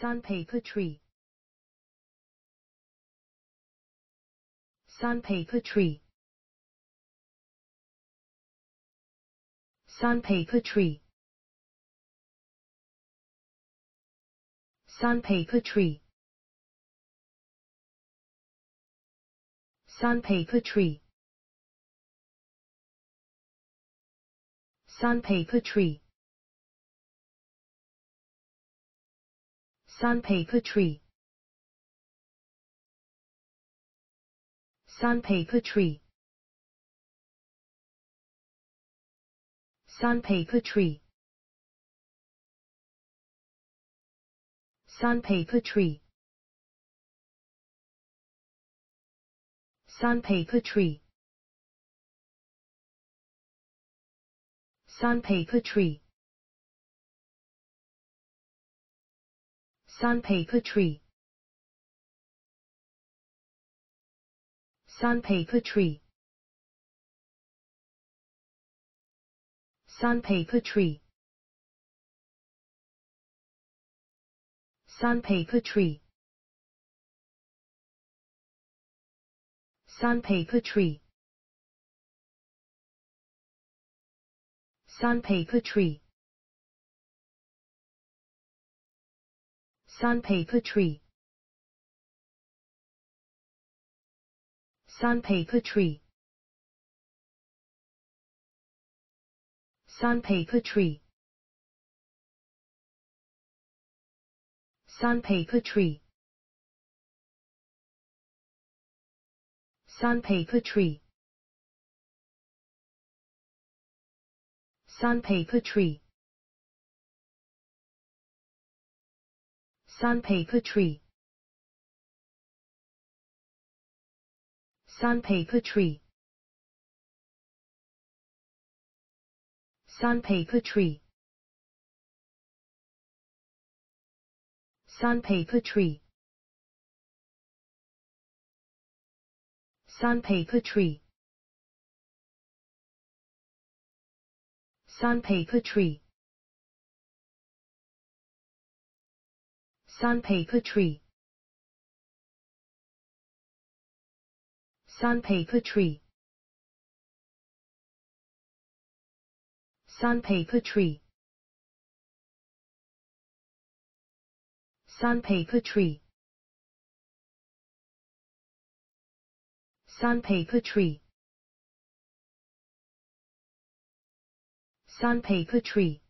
Sandpaper tree. Sandpaper tree. Sandpaper tree. Sandpaper tree. Sandpaper tree. Sandpaper tree. Sandpaper tree. Sandpaper tree. Sandpaper tree. Sandpaper tree. Sandpaper tree. Sandpaper tree. sandpaper tree. sandpaper tree. sandpaper tree. sandpaper tree. sandpaper tree. sandpaper tree. Sandpaper tree. Sandpaper tree. Sandpaper tree. Sandpaper tree. Sandpaper tree. Sandpaper tree. Sandpaper tree. Sandpaper tree. Sandpaper tree. Sandpaper tree. Sandpaper tree. Sandpaper tree. sandpaper tree. sandpaper tree. sandpaper tree. sandpaper tree. sandpaper tree. sandpaper tree.